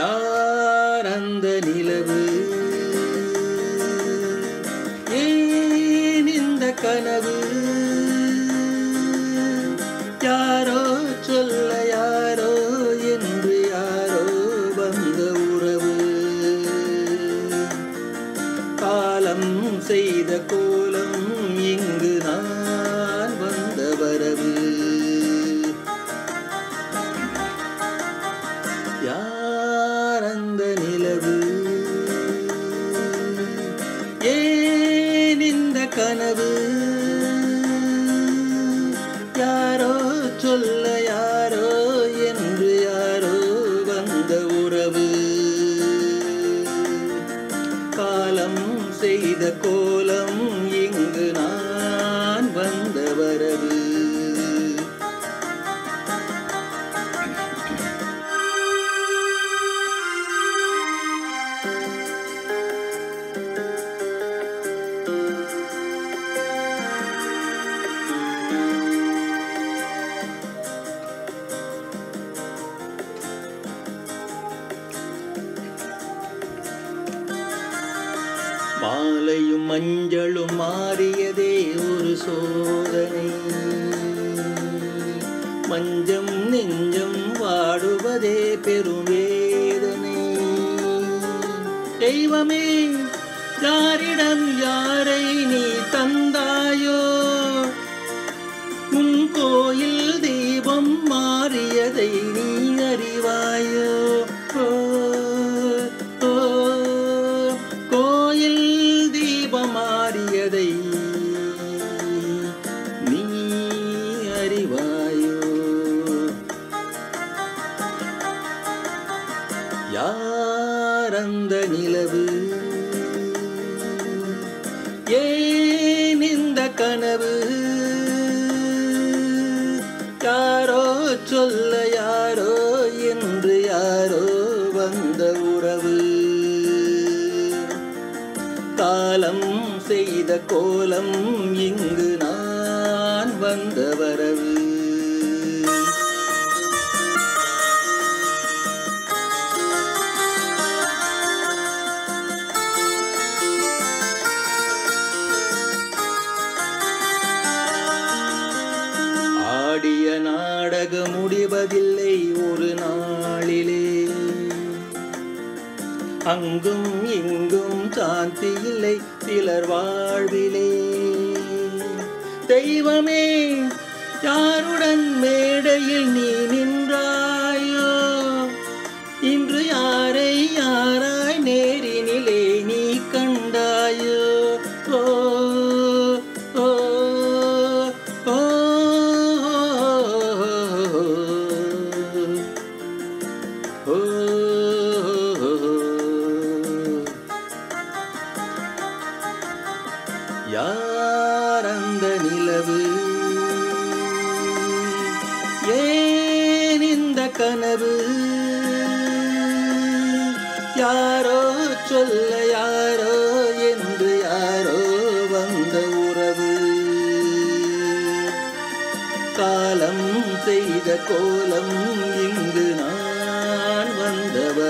யார் அந்த நிலவு. ஏன் இந்த கனவு? யாரோ சொல்ல யாரோ என்று யாரோ வந்த உறவு. காலம் செய்த கோலம் கனவு. மாலையும் மஞ்சளும் மாறியதே ஒரு சோதனை. மஞ்சம் நெஞ்சம் வாடுவதே பெரும் வேதனை தெய்வமே யாரிடம் யாரை நீ தந்தாயோ? உன் கோயில் தெய்வம் மாறியதை நீ அறிவாயோ? எதை நீ அறிவாயோ? யார் அந்த நிலவு? ஏன் இந்த கனவு? யாரோ சொல்ல யாரோ என்று யாரோ வந்த உறவு. காலம் செய்த கோலம் இங்கு நான் வந்த வரவு. ஆடிய நாடகம் முடிவதில்லை அங்கும் இங்கும் சாந்தி இல்லை சிலர் வாழ்விலே. தெய்வமே யாருடன் யார் அந்த நிலவு? ஏன் இந்த கனவு? யாரோ சொல்ல யாரோ என்று யாரோ வந்த உறவு. காலம் செய்த கோலம் இங்கு நான் வந்தவர்